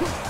Huh.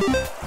you